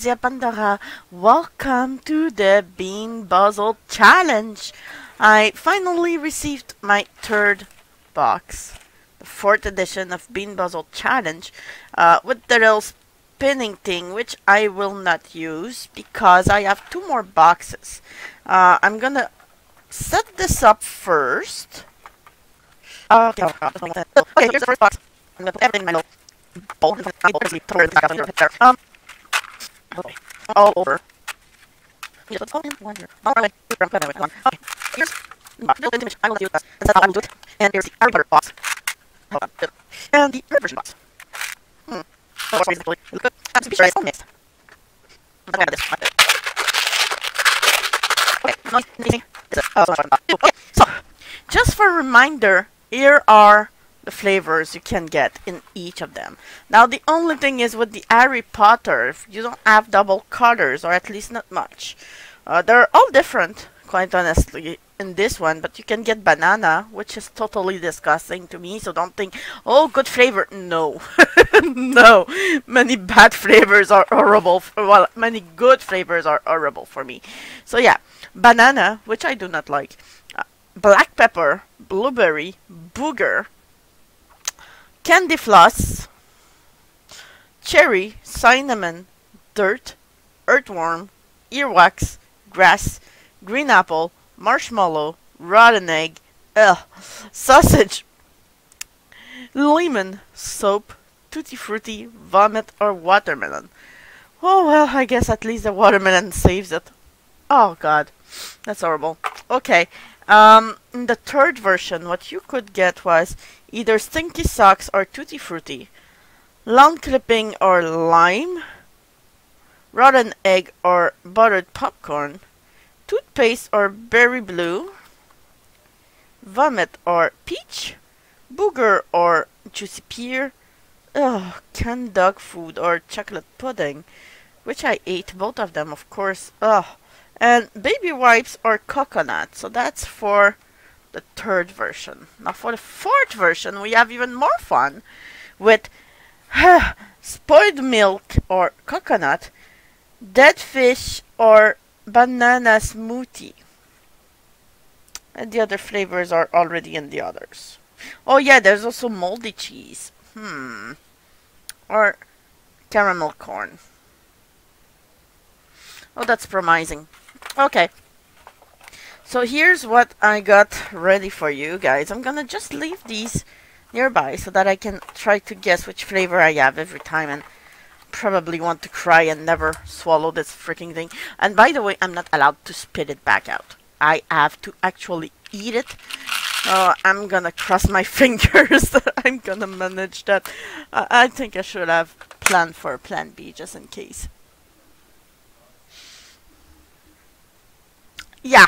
Lydia Pandora. Welcome to the Bean Boozled Challenge. I finally received my third box, the fourth edition of Bean Boozled Challenge, uh, with the little spinning thing, which I will not use because I have two more boxes. Uh, I'm gonna set this up first. Uh, okay, okay, here's the first box. I'm gonna put everything in my bowl. Um, okay, all over. Let's go in one. All right, okay, here's image. I will do this. How I will do it. And here's the Harry Potter box. Hold on. And the red version box. Hmm. Look good. I'm be sure. I'm this. Okay, nice, easy. Oh, okay, so just for a reminder, here are the flavors you can get in each of them. Now the only thing is with the Harry Potter, you don't have double colors, or at least not much, uh, they're all different, quite honestly, in this one, but you can get banana, which is totally disgusting to me, so don't think, oh, good flavor. No. no. Many bad flavors are horrible. well, many good flavors are horrible for me. So yeah, banana, which I do not like, uh, black pepper, blueberry, booger, candy floss, cherry, cinnamon, dirt, earthworm, earwax, grass, green apple, marshmallow, rotten egg, ugh, sausage, lemon, soap, tutti frutti, vomit, or watermelon. Oh well, I guess at least the watermelon saves it. Oh god, that's horrible. Okay, um, in the third version, what you could get was either stinky socks or tutti frutti, lawn clipping or lime, rotten egg or buttered popcorn, toothpaste or berry blue, vomit or peach, booger or juicy pear, canned dog food or chocolate pudding, which I ate both of them, of course, ugh, and baby wipes or coconut. So that's for the third version. Now for the fourth version, we have even more fun with spoiled milk or coconut, dead fish or banana smoothie. And the other flavors are already in the others. Oh yeah, there's also moldy cheese. Hmm. Or caramel corn. Oh, that's promising. Okay. So here's what I got ready for you guys. I'm gonna just leave these nearby so that I can try to guess which flavor I have every time and probably want to cry and never swallow this freaking thing. And by the way, I'm not allowed to spit it back out. I have to actually eat it. Oh, I'm gonna cross my fingers that I'm gonna manage that. Uh, I think I should have planned for plan B just in case. Yeah,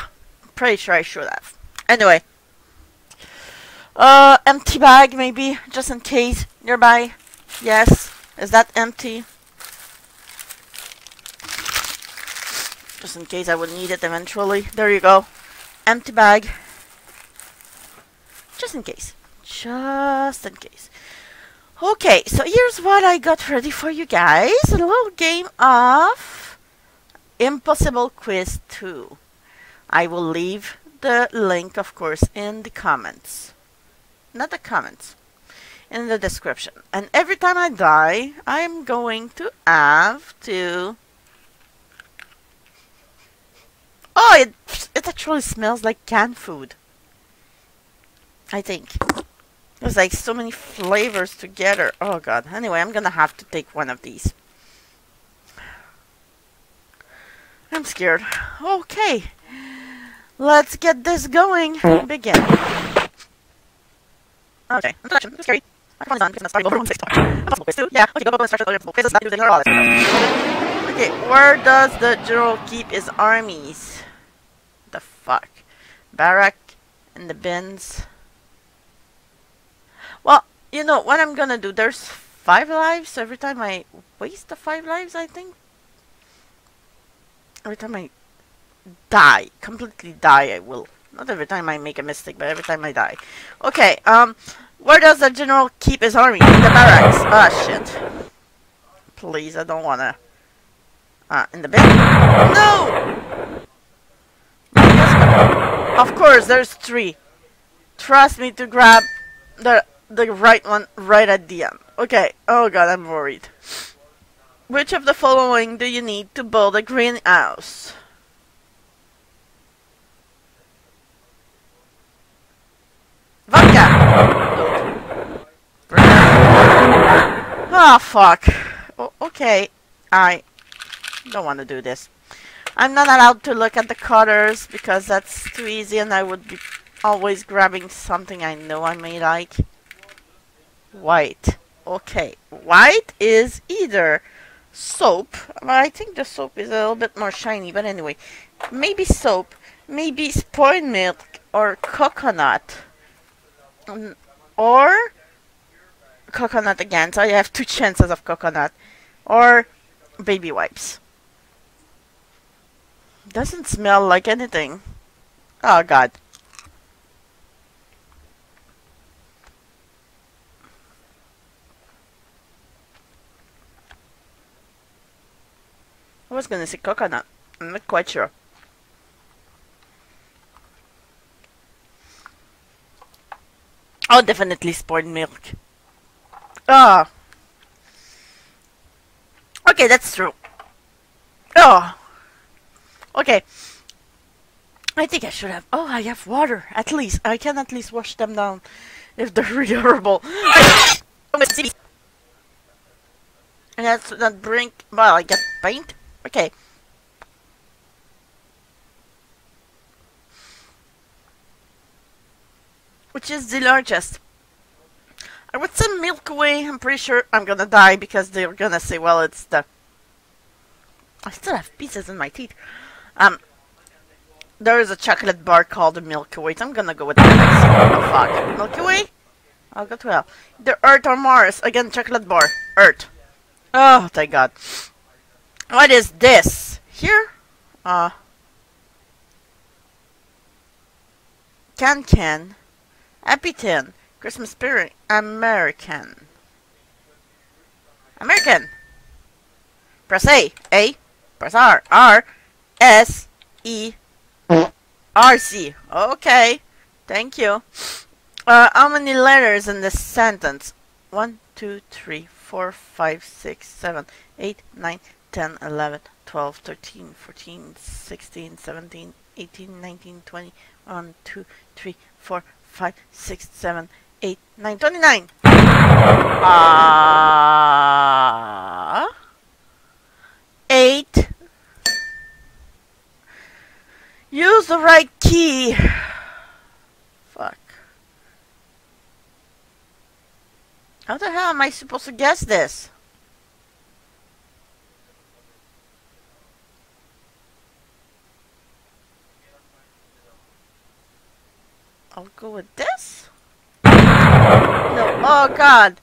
pretty sure I should have. Anyway. Uh, empty bag maybe, just in case, nearby. Yes, is that empty? Just in case I would need it eventually. There you go. Empty bag. Just in case. Just in case. Okay, so here's what I got ready for you guys. A little game of Impossible Quiz 2. I will leave the link, of course, in the comments. Not the comments. In the description. And every time I die, I am going to have to... Oh, it, it actually smells like canned food. I think. There's like so many flavors together. Oh god. Anyway, I'm gonna have to take one of these. I'm scared. Okay. Let's get this going. Hmm? Begin. Okay, introduction. It's scary. Microphone is on because I'm starting over on six Impossible quiz 2. Yeah, okay, go go instructions on quizzes, not using all this. Okay, where does the general keep his armies? The fuck? Barrack in the bins. Well, you know what I'm gonna do? There's five lives, so every time I waste the five lives, I think. Every time I die, completely die, I will. Not every time I make a mistake, but every time I die. Okay, um, where does the general keep his army? In the barracks. Ah, shit. Please, I don't wanna. Uh, in the bin. No! Of course, there's three. Trust me to grab the the right one right at the end. Okay. Oh god, I'm worried. Which of the following do you need to build a greenhouse? Vodka! Ah, oh, fuck. O okay, I don't want to do this. I'm not allowed to look at the colors because that's too easy and I would be always grabbing something I know I may like. White. Okay, white is either soap. I think the soap is a little bit more shiny, but anyway. Maybe soap, maybe spoiled milk or coconut. Um, or coconut again, so I have two chances of coconut. Or baby wipes. Doesn't smell like anything. Oh god. I was gonna say coconut. I'm not quite sure. Oh, definitely spoiled milk. Ah. Oh. Okay, that's true. Oh. Okay. I think I should have. Oh, I have water. At least. I can at least wash them down if they're really horrible. and that's not drink. Well, I get paint. Okay. Which is the largest? I would send milk away. I'm pretty sure I'm gonna die because they're gonna say, well, it's the... I still have pieces in my teeth. Um, there is a chocolate bar called the Milky Way. I'm gonna go with that. Fuck. Milky Way? I'll go to hell. The Earth or Mars? Again, chocolate bar. Earth. Oh, thank God. What is this? Here? Uh. Can can Epitin. Christmas Spirit. American. American. Press A. A. Press R. R. S. E. R. C. Okay. Thank you. Uh, how many letters in this sentence? One, two, three, four, five, six, seven, eight, nine, 10, 11, 12, 13, 14, 16, 17, 18, 19, 20, 1, 2, 3, 4, 5, 6, 7, 8, 9, 29. Ah. Uh, 8. Use the right key. Fuck. How the hell am I supposed to guess this? I'll go with this. No. Oh, God.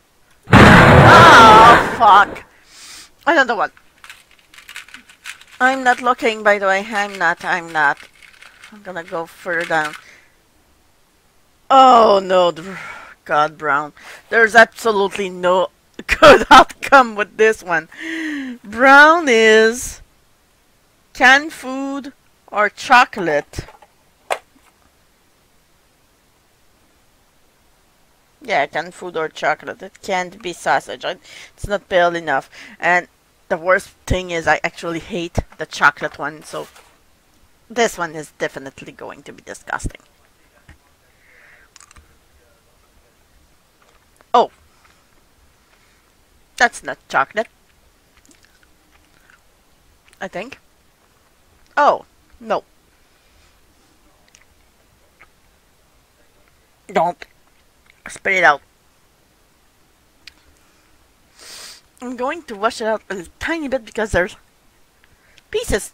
Oh, fuck. Another one. I'm not looking, by the way. I'm not. I'm not. I'm gonna go further down. Oh, no. God, Brown. There's absolutely no good outcome with this one. Brown is canned food or chocolate. Yeah, canned food or chocolate. It can't be sausage. It's not pale enough. And the worst thing is I actually hate the chocolate one, so this one is definitely going to be disgusting. Oh. That's not chocolate. I think. Oh, no. Don't. Spit it out. I'm going to wash it out a tiny bit because there's pieces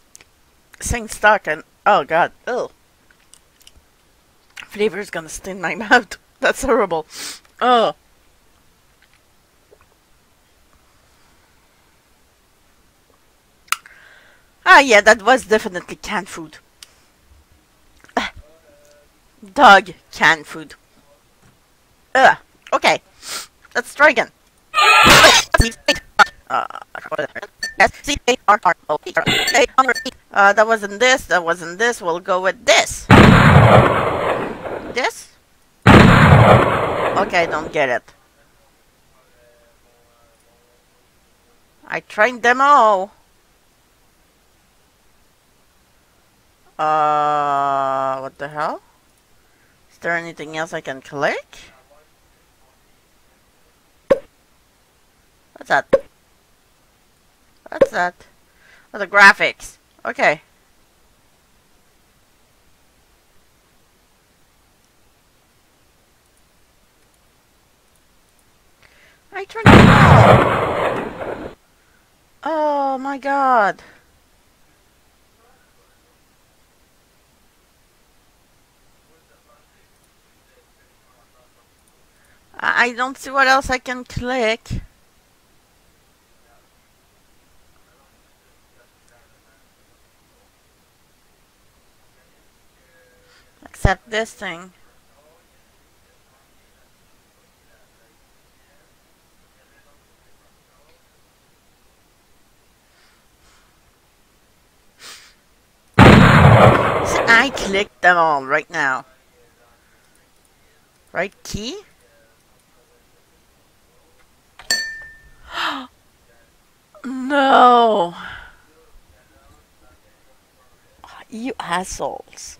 staying stuck and oh god, oh. Flavor is gonna stain my mouth. That's horrible. Oh. Ah yeah, that was definitely canned food. Dog canned food. Ugh. Okay. Let's try again. uh, that wasn't this. That wasn't this. We'll go with this. This. Okay, don't get it. I trained them all. Uh, what the hell? Is there anything else I can click? What's that? What's that? Oh, the graphics. Okay. I turned it off. Oh my god. I don't see what else I can click. Except this thing. I clicked them all right now. Right key? no! You assholes.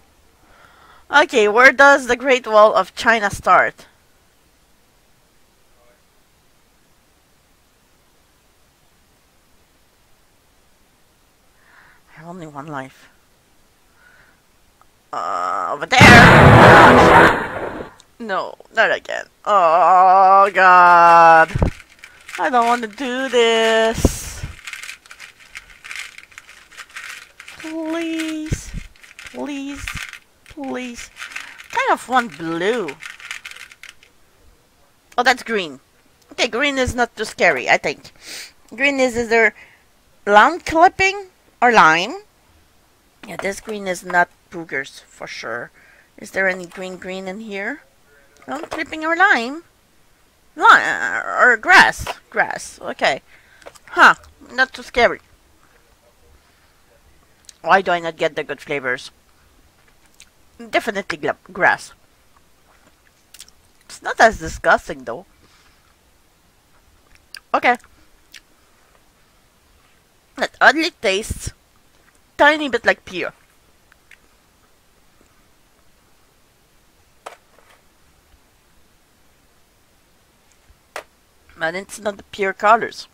Okay, where does the Great Wall of China start? I have only one life. Uh, over there! No, not again. Oh, God. I don't want to do this. Please. Please. Please. Kind of want blue. Oh, that's green. Okay, green is not too scary, I think. Green is either lawn clipping or lime. Yeah, this green is not boogers for sure. Is there any green green in here? Lawn clipping or lime? Lawn uh, or grass? Grass. Okay. Huh. Not too scary. Why do I not get the good flavors? Definitely grass. It's not as disgusting though. Okay. That oddly tastes tiny bit like pear. But it's not the pure colors.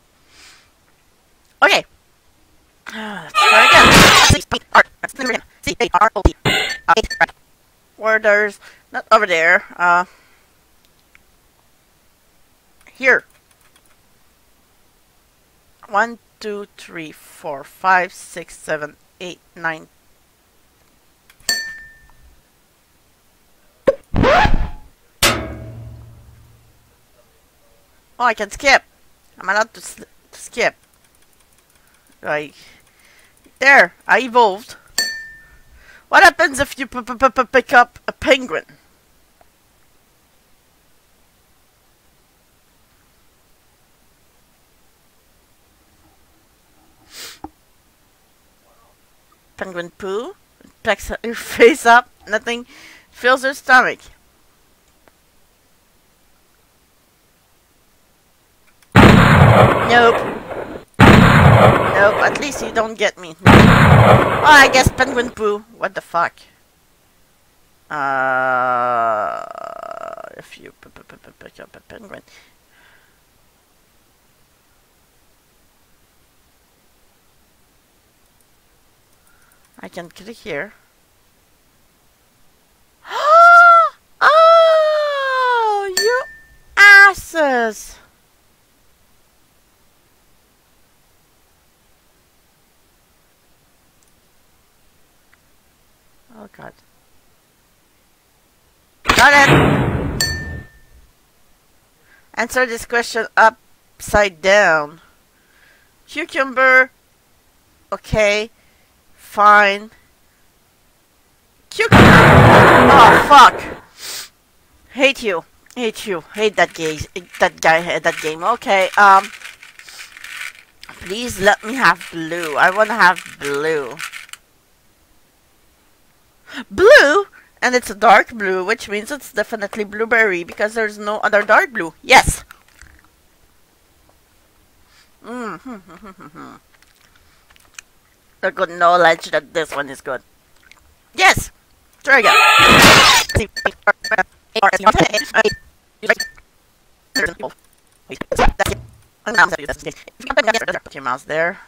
Okay. Let's try again. C-A-R-O-T. Where there's, not over there, uh, here. One, two, three, four, five, six, seven, eight, nine. Oh, I can skip. I'm allowed to, to skip. Like, there, I evolved. What happens if you pick up a penguin? Penguin poo, picks your face up, nothing fills your stomach. Nope. You don't get me. Oh, I guess penguin poo. What the fuck? Uh, if you pick up a penguin. I can click here. oh, you asses! Oh god. Got it! Answer this question upside down. Cucumber. Okay. Fine. Cucumber! Oh fuck! Hate you. Hate you. Hate that guy. That guy. That game. Okay. Um. Please let me have blue. I want to have blue. Blue? And it's dark blue, which means it's definitely blueberry because there's no other dark blue. Yes! Mm -hmm. a good knowledge that this one is good. Yes! Try again. Put your mouse there.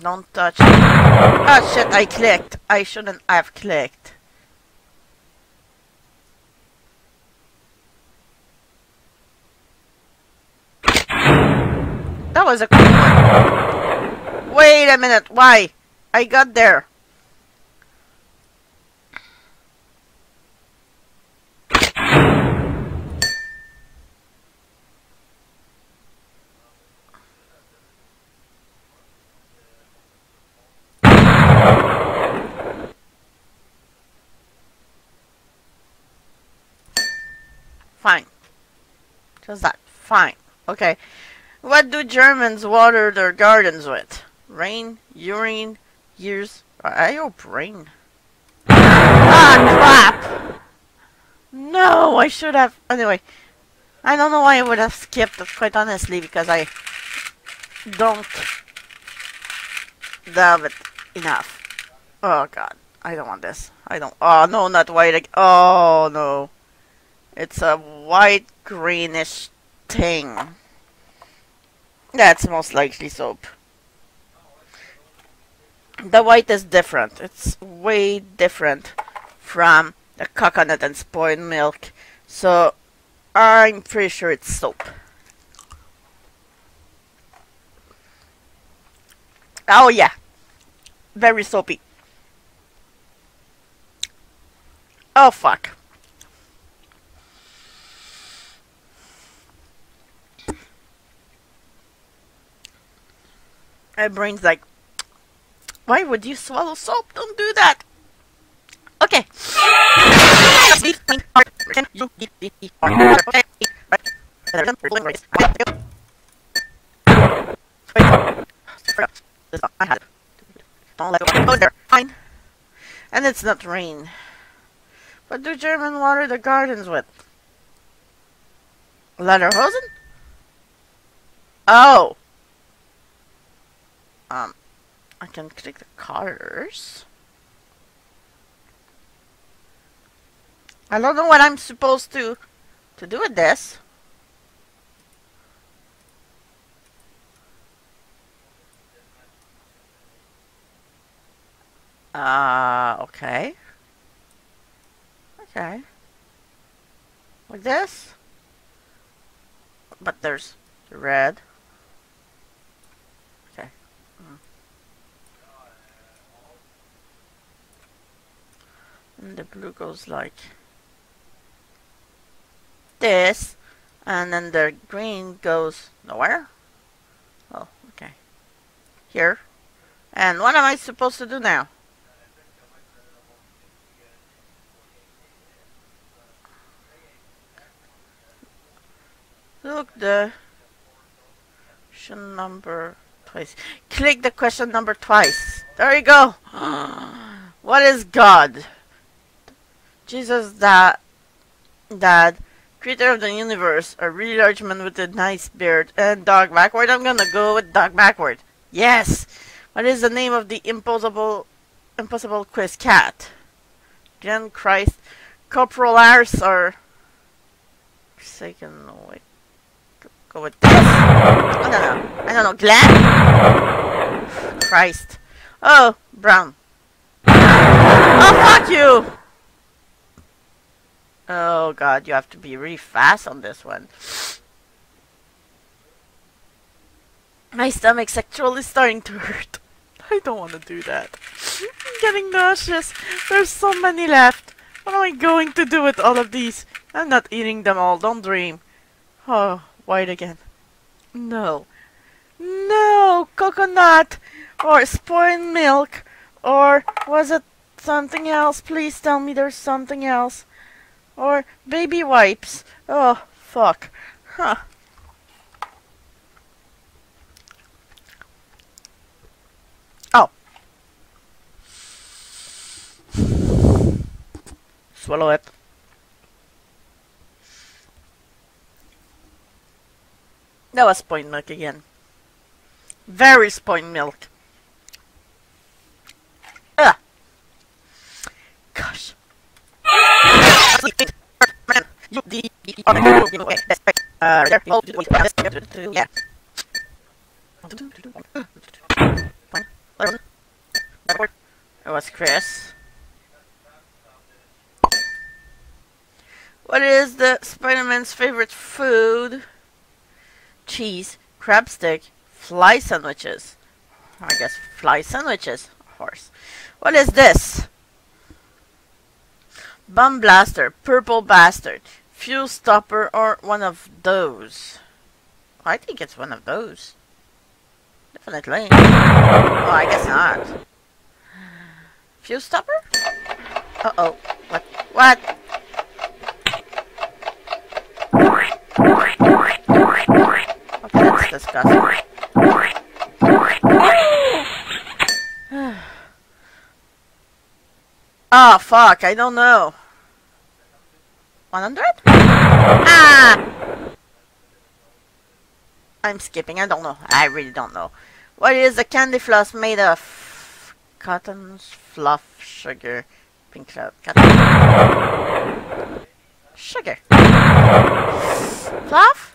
Don't touch. Oh shit, I clicked. I shouldn't have clicked. That was a quick one. Wait a minute, why? I got there. Fine. Just that. Fine. Okay. What do Germans water their gardens with? Rain, urine, years. I hope rain. Ah, crap! No, I should have. Anyway, I don't know why I would have skipped it, quite honestly, because I don't love it enough. Oh god, I don't want this. I don't. Oh no, not white. Oh no. It's a white greenish thing. That's most likely soap. The white is different. It's way different from the coconut and spoiled milk. So I'm pretty sure it's soap. Oh yeah. Very soapy. Oh fuck. My brain's like, why would you swallow soap? Don't do that. Okay. Fine. And it's not rain. What do German water the gardens with? Lederhosen? Oh. Um, I can click the colors. I don't know what I'm supposed to to do with this. Uh, okay. Okay. Like this. But there's red. And the blue goes like this. And then the green goes nowhere. Oh okay. Here. And what am I supposed to do now? Look the question number twice. Click the question number twice. There you go. What is God Jesus, that, dad, creator of the universe, a really large man with a nice beard, and dog backward. I'm gonna go with dog backward. Yes! What is the name of the impossible, impossible quiz cat? Jen Christ, Corporal Ars, or... Second, wait. Go with this. I don't know. I don't know. Glenn? Christ. Oh, Brown. Oh, fuck you! Oh god, you have to be really fast on this one. My stomach's actually starting to hurt. I don't want to do that. I'm getting nauseous. There's so many left. What am I going to do with all of these? I'm not eating them all, don't dream. Oh, white again. No. No! Coconut! Or spoiled milk! Or was it something else? Please tell me there's something else. Or baby wipes. Oh, fuck. Huh. Oh. Swallow it. That was point milk again. Very point milk. Yeah. It was Chris. What is the Spider-Man's favorite food? Cheese, crab stick, fly sandwiches. I guess fly sandwiches. Horse. What is this? Bomb blaster, purple bastard, fuel stopper, or one of those. I think it's one of those. Definitely. Oh, I guess not. Fuel stopper? Uh oh. What? What? Okay, that's disgusting. Ah, oh, fuck, I don't know. 100? Ah! I'm skipping, I don't know. I really don't know. What is a candy floss made of? Cotton, fluff, sugar, pink cloud, cotton. Sugar. Fluff?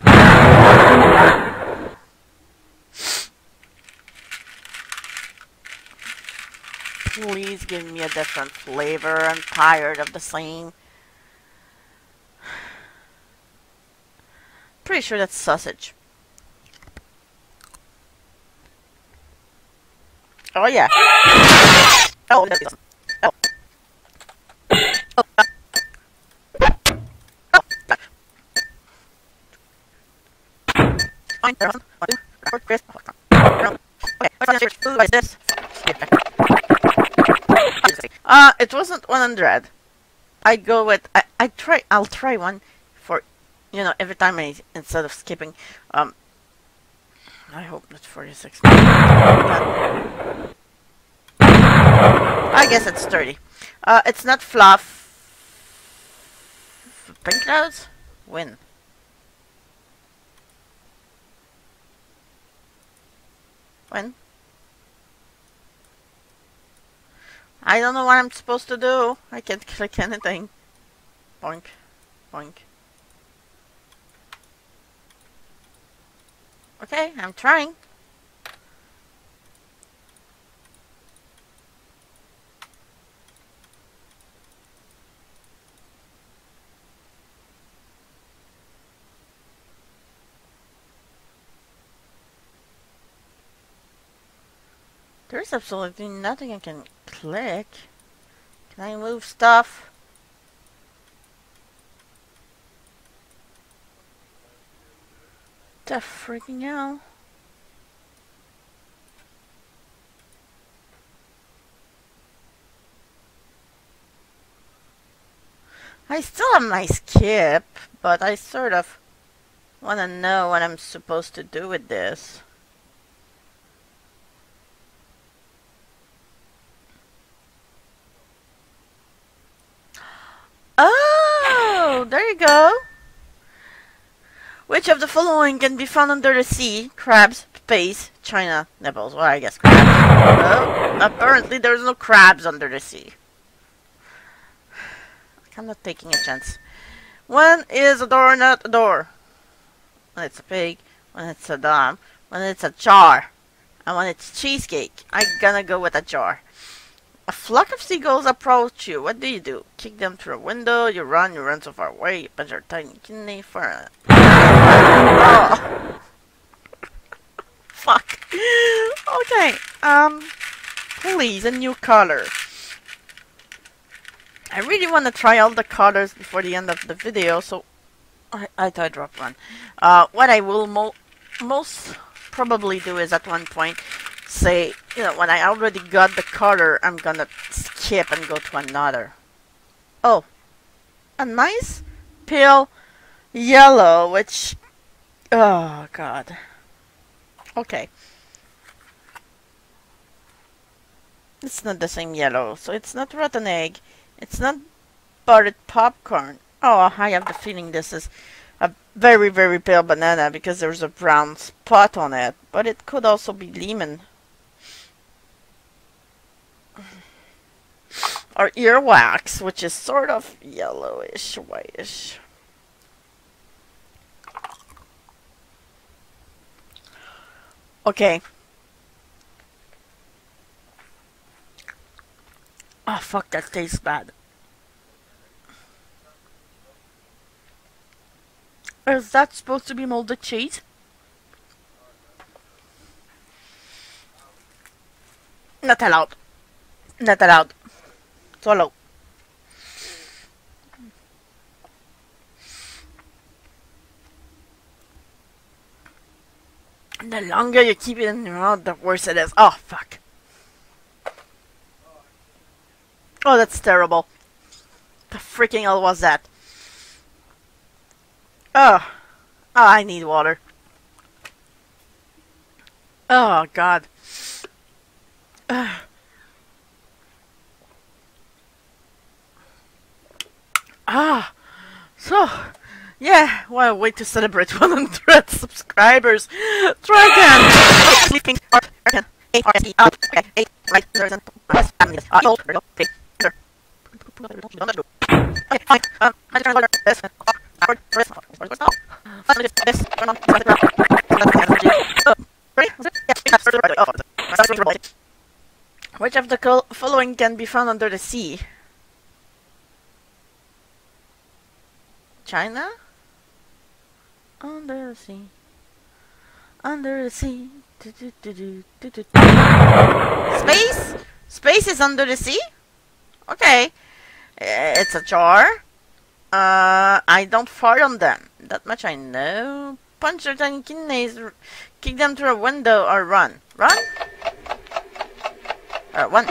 Please give me a different flavor. I'm tired of the same. Pretty sure that's sausage. Oh yeah. Oh, awesome. Oh. Oh. Uh, it wasn't 100. I go with, I, I try, I'll try one you know, every time I, instead of skipping, um, I hope not 46. I guess it's 30. Uh, it's not fluff. Pink clouds? Win. When? I don't know what I'm supposed to do. I can't click anything. Boink. Boink. Okay, I'm trying. There's absolutely nothing I can click. Can I move stuff? The freaking hell? I still have my skip, but I sort of want to know what I'm supposed to do with this. Oh, there you go. Which of the following can be found under the sea? Crabs, space, China, nipples. Well, I guess crabs. Well, apparently there's no crabs under the sea. I'm not taking a chance. When is a door not a door? When it's a pig, when it's a dam, when it's a jar, and when it's cheesecake. I'm gonna go with a jar. A flock of seagulls approach you. What do you do? Kick them through a window, you run, you run so far away, you punch your tiny kidney for a... Fuck. okay, um, please, a new color. I really want to try all the colors before the end of the video, so I, I thought I dropped one. Uh, what I will mo most probably do is at one point say, you know, when I already got the color, I'm gonna skip and go to another. Oh, a nice pale yellow, which, oh god. Okay. It's not the same yellow, so it's not rotten egg. It's not buttered popcorn. Oh, I have the feeling this is a very, very pale banana because there's a brown spot on it. But it could also be lemon. Or earwax, which is sort of yellowish, whitish. Okay. Oh, fuck, that tastes bad. Is that supposed to be molded cheese? Not allowed. Not allowed. Swallow. The longer you keep it in your mouth, the worse it is. Oh, fuck. Oh, that's terrible. The freaking hell was that? Oh. Oh, I need water. Oh, God. Uh. Ah. So, yeah, what a way to celebrate 100 subscribers. Try again. Sleeping. Eight. Which of the following can be found under the sea? China? Under the sea. Under the sea. Space? Space is under the sea? Okay. It's a jar. Uh, I don't fart on them. That much I know. Punch their tiny kidneys, kick them through a window, or run. Run? Or one.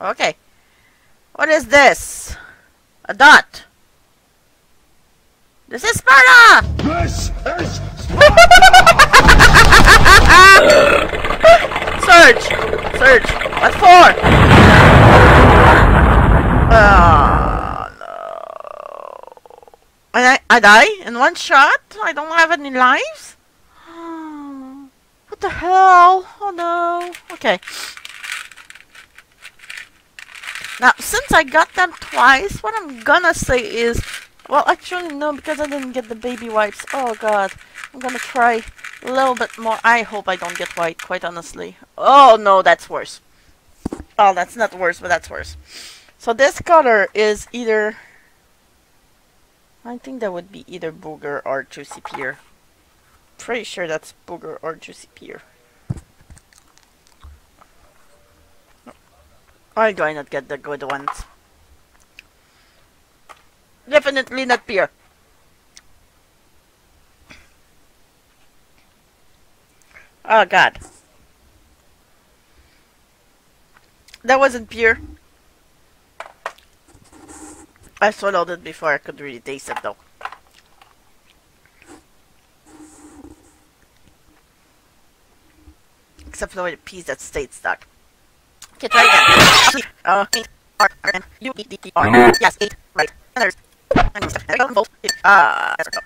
Okay. What is this? A dot. This is Sparta! This is Search! Search! What for? Oh, uh, no. And I, I die in one shot? I don't have any lives? What the hell? Oh no. Okay. Now, since I got them twice, what I'm gonna say is... Well, actually, no, because I didn't get the baby wipes. Oh, God. I'm gonna try a little bit more. I hope I don't get white, quite honestly. Oh, no, that's worse. Oh, that's not worse, but that's worse. So this color is either... I think that would be either booger or juicy pear. Pretty sure that's booger or juicy pear. Why do I not get the good ones? Definitely not pear. Oh god. That wasn't pure. I swallowed it before I could really taste it though. Except for the piece that stayed stuck. Okay, try again. Uh, eight, R, R, N, U, E, D, T, R. Yes, eight, right. Ah, uh, there go.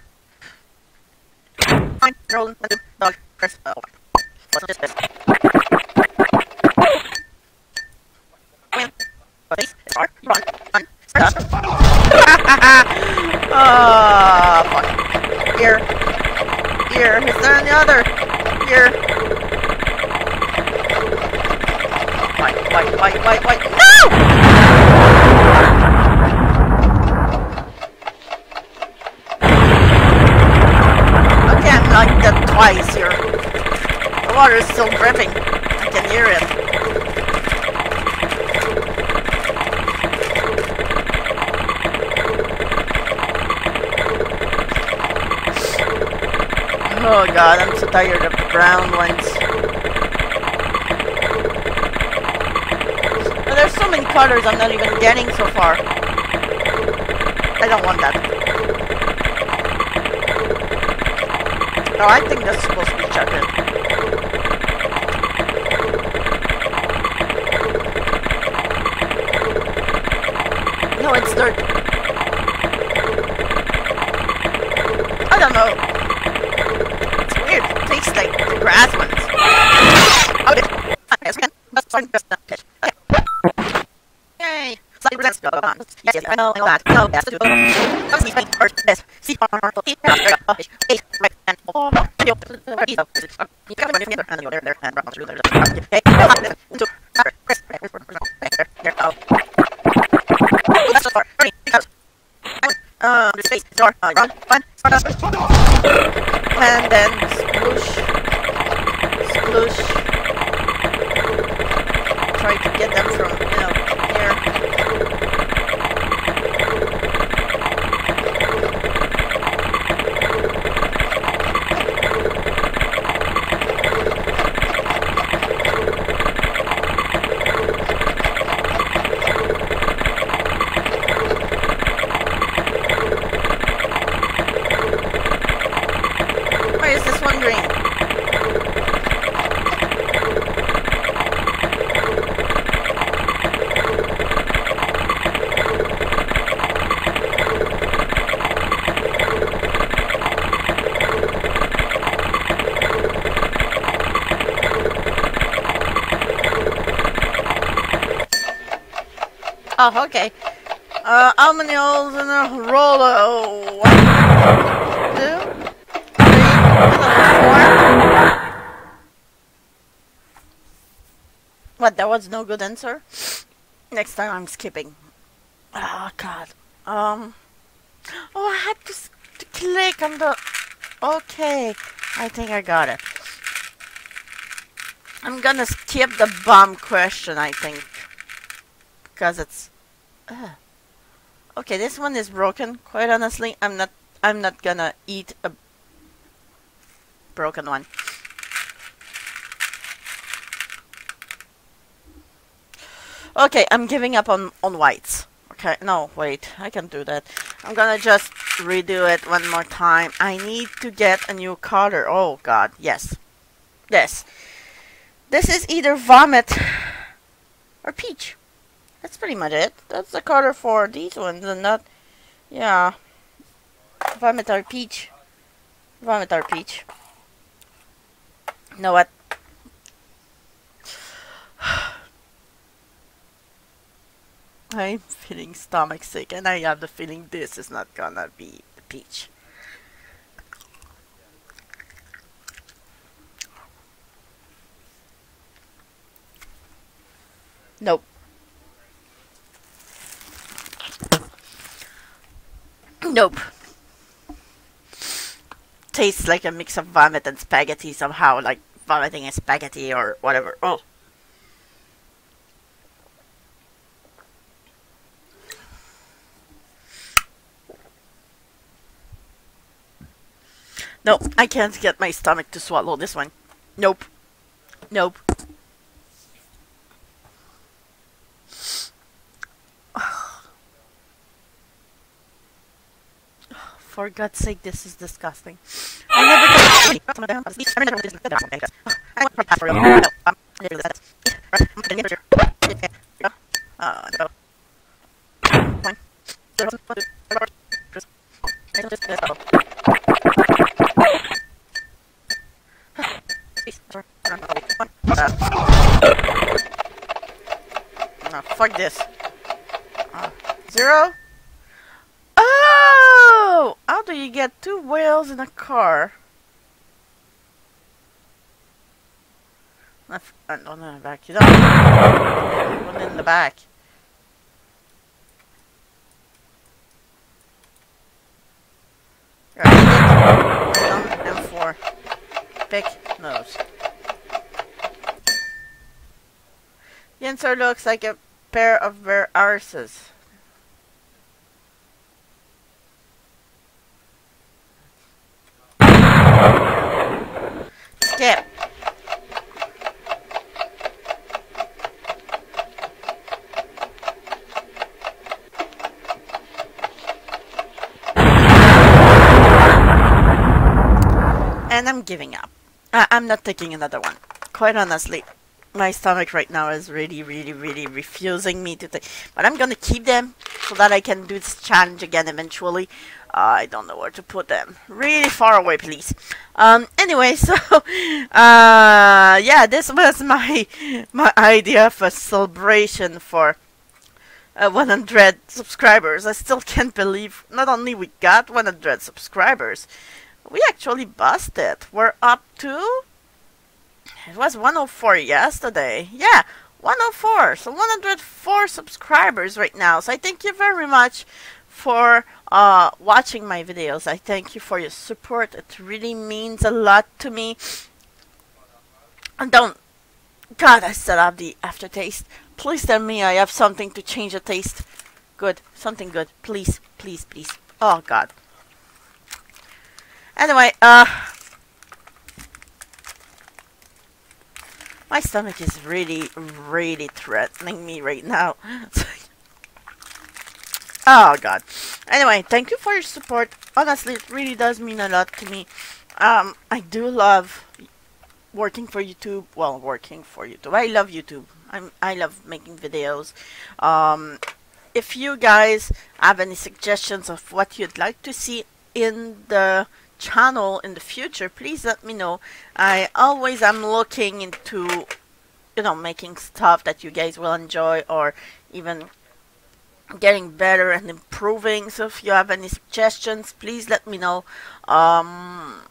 No! I can't like that twice here. The water is still dripping. I can hear it. Oh god, I'm so tired of the brown ones. Oh, there's so many colors I'm not even getting so far. I don't want that. Oh, I think that's supposed to be chocolate. Dirt. I don't know. It's weird. It tastes like the grass ones. Oh, it. Yes, fine. That's not pitch. Okay. Yay. Slightly presents. Yes, yes, I know, I know that. No, yes, to go. Come see me first. This. See, on, on, on. Eight, eight, right, and four. You. You go. You one together, and you go there, there, and run through there. Hey, go on. Into. Chris. There, there, there. Oh. Ooh, that's so far. Ready. Goes. Um, the uh, run, one, start up. And then sploosh, sploosh. Try to get them from, you know, here. Why is this one green? Oh, okay. Uh, how many holes in a roller? One, two, three, four. What, that was no good answer? Next time I'm skipping. Oh, God. Um. Oh, I had to, to click on the. Okay. I think I got it. I'm gonna skip the bomb question, I think. Because it's. Ugh. Okay, this one is broken. Quite honestly, I'm not. I'm not gonna eat a broken one. Okay, I'm giving up on on whites. Okay, no, wait, I can do that. I'm gonna just redo it one more time. I need to get a new color. Oh God, yes, this. This is either vomit or peach. That's pretty much it. That's the color for these ones, and that, yeah, vomit or peach. Vomit or peach. You know what? I'm feeling stomach sick, and I have the feeling this is not gonna be the peach. Nope. Nope. Tastes like a mix of vomit and spaghetti somehow, like vomiting and spaghetti or whatever. Oh. Nope, I can't get my stomach to swallow this one. Nope. Nope. For God's sake, this is disgusting. I never looks like a pair of bare arses. Skip. And I'm giving up. I I'm not taking another one. Quite honestly. My stomach right now is really, really, really refusing me to take. But I'm gonna keep them so that I can do this challenge again eventually. Uh, I don't know where to put them. Really far away, please. Um, anyway, so, uh, yeah, this was my, my idea of a celebration for uh, 100 subscribers. I still can't believe not only we got 100 subscribers, we actually busted. We're up to it was 104 yesterday. Yeah, 104. So 104 subscribers right now. So I thank you very much for uh, watching my videos. I thank you for your support. It really means a lot to me. And don't, God, I still have the aftertaste. Please tell me I have something to change the taste. Good, something good. Please, please, please. Oh, God. Anyway, uh, My stomach is really, really threatening me right now. oh god. Anyway, thank you for your support. Honestly, it really does mean a lot to me. Um, I do love working for YouTube. Well, working for YouTube. I love YouTube. I'm, I love making videos. Um, if you guys have any suggestions of what you'd like to see in the channel in the future, please let me know. I always am looking into, you know, making stuff that you guys will enjoy or even getting better and improving. So if you have any suggestions, please let me know. Um,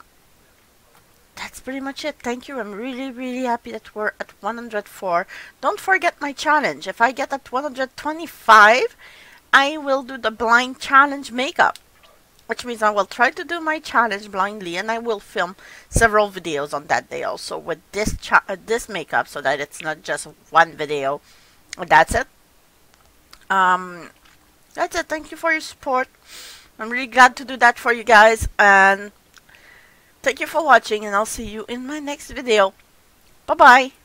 that's pretty much it. Thank you. I'm really, really happy that we're at 104. Don't forget my challenge. If I get at 125, I will do the blind challenge makeup which means I will try to do my challenge blindly and I will film several videos on that day also with this uh, this makeup so that it's not just one video. That's it. Um, that's it. Thank you for your support. I'm really glad to do that for you guys and thank you for watching and I'll see you in my next video. Bye bye.